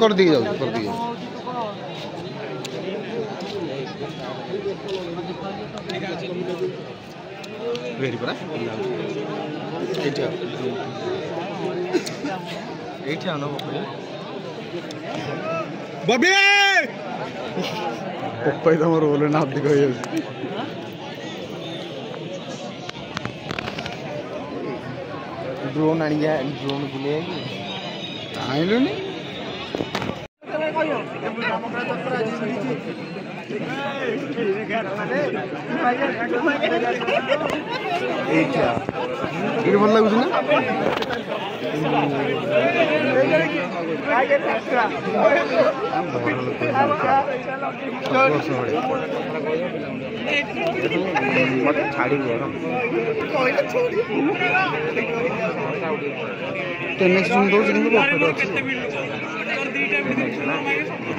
कर दिए जाओ कर दिए রেডি পরা এইটা এইটা আনো বকলে ববি পপ্পাই তো আমার বলে না দিক হয়ে গেছে ড্রোন আনিয়া ড্রোন গুলে আইলো নি এইটা ভাল লাগুছে না ମତେ ଛାଡ଼ିବ ଟେନ୍ ଏକ୍ସ ଜୁନ୍ ଦେଉଛି କିନ୍ତୁ ପ୍ରଫିଟ୍ ଅଛି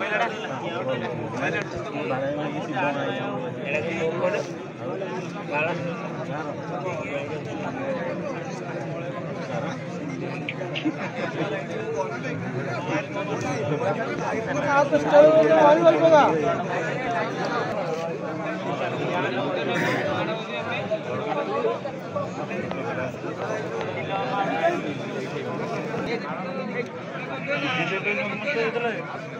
ये जो नंबर से इधर है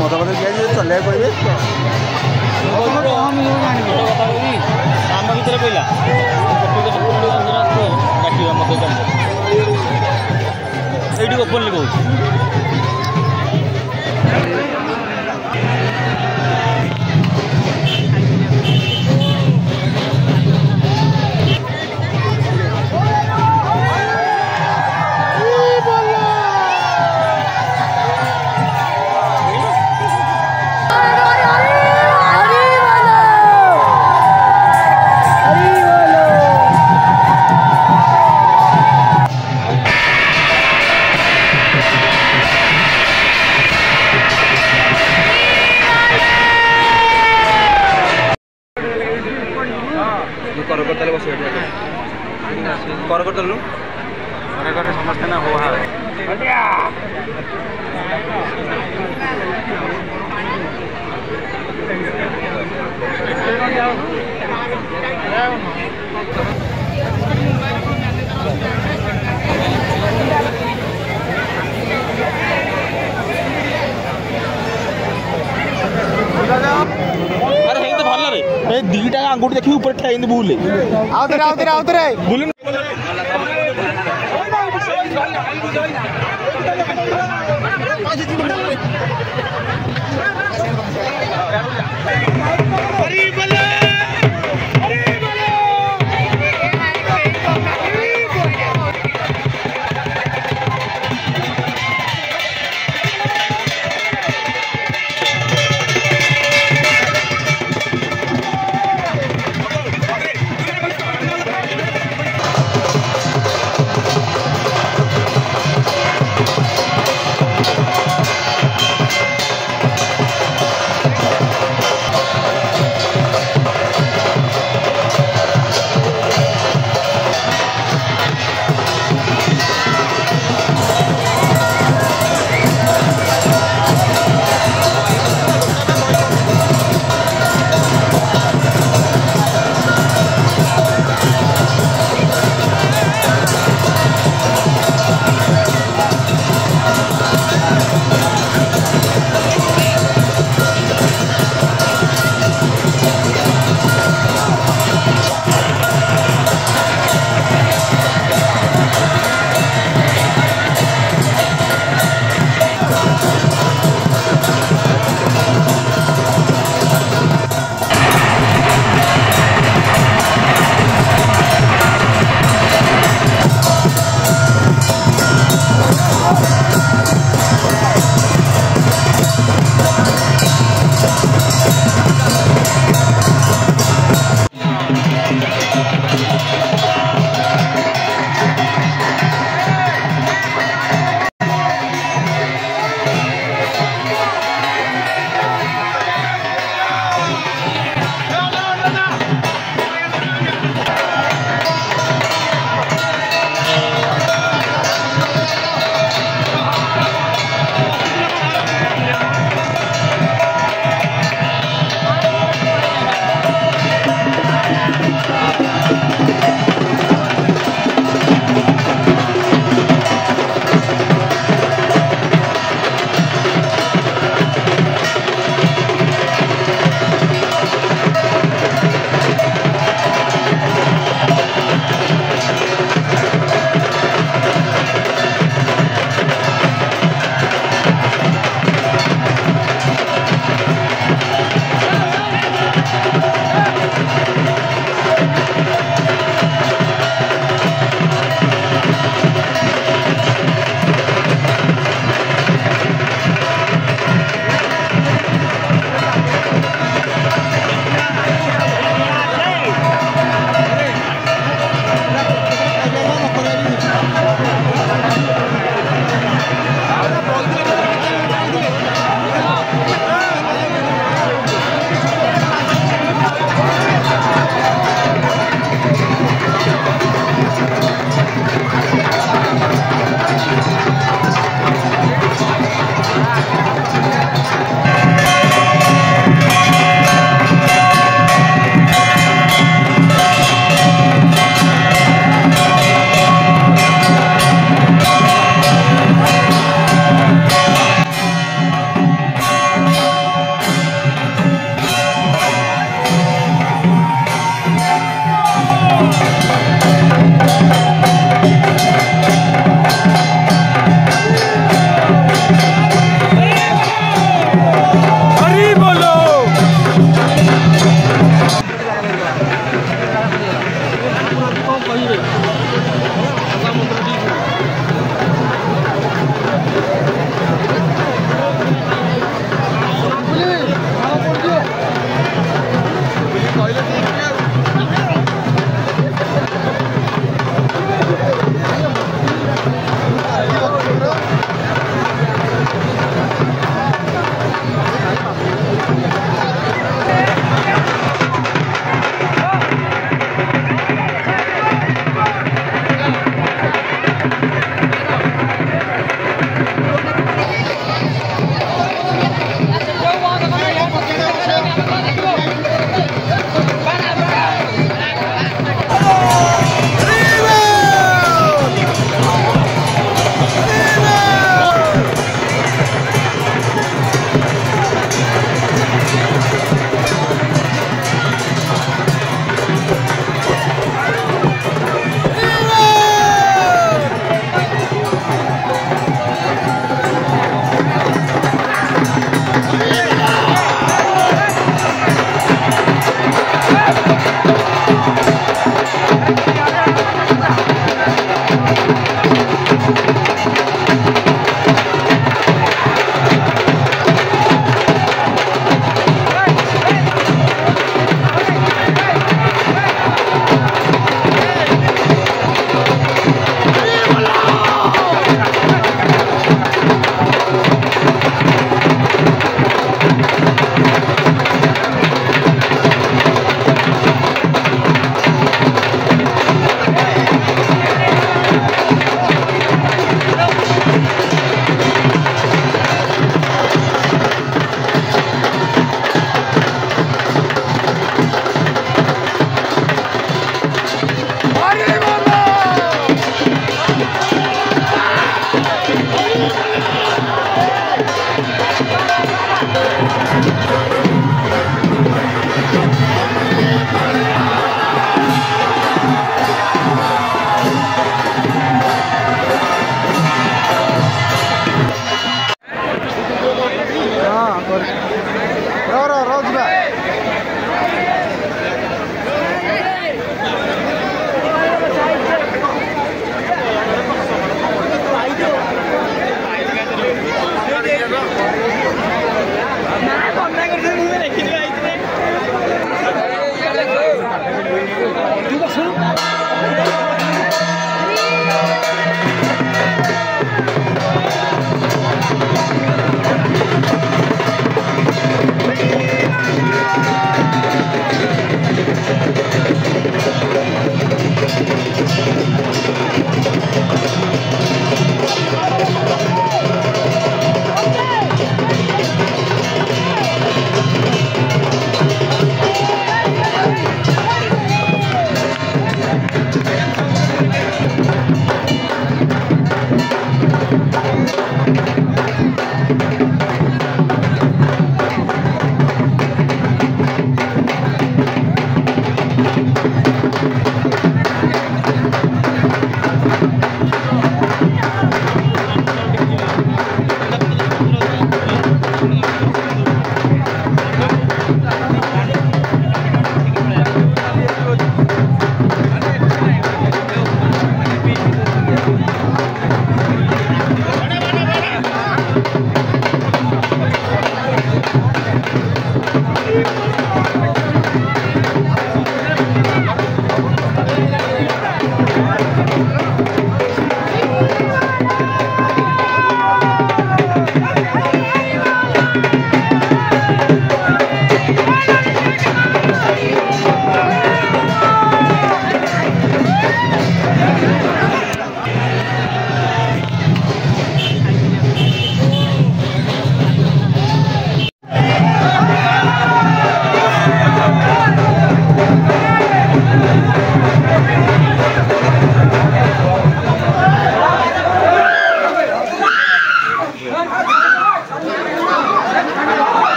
ମଦ ଦିଆଯିବ ଚଲେଇବା କହିବେ ଆମ ଭିତରେ ପଇଲା ଡାକିବା ମଦ ଚାଲିବ ଏଇଠି ଓପନ୍ଲି କହୁଛି अंगूठी देखी ऊपर ठेन भूले आउ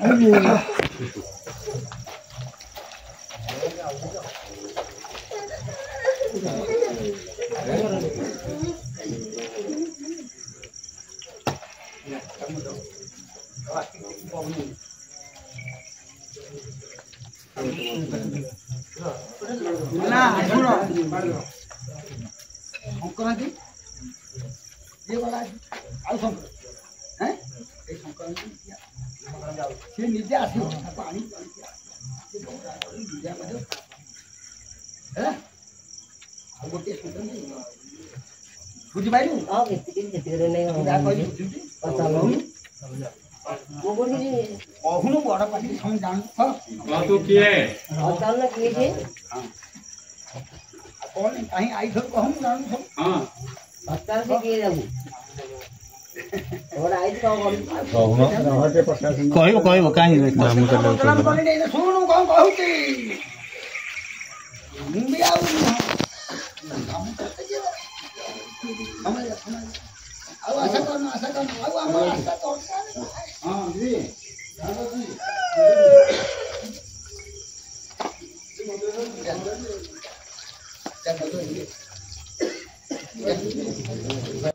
Allez. Ah, ଗୋଟେ ସ୍କୁଟର ବୁଝିପାରିଲୁ ହଁ ଏତିକି ଯେତିକିରେ ନେଇ କହୁନୁ ବଡ ପାଟି ସମସ୍ତେ ଜାଣୁଛ ତୁ କିଏ ଚାଲୁନ କିଏ ଯେ କଣ କାହିଁ ଆଇଥିଲୁ କହୁନୁ ଜାଣୁଛୁ ହଁ ପଚାଶ କିଏ ଯାଉ କହିବ କହିବ କାହିଁକି ମୁଁ ବି ଆଉ Ya,